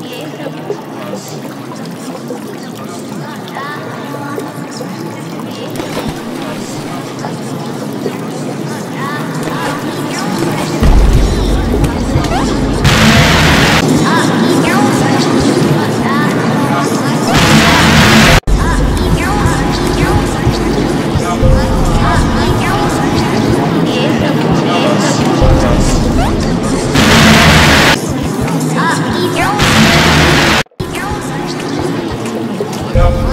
Porque Yep.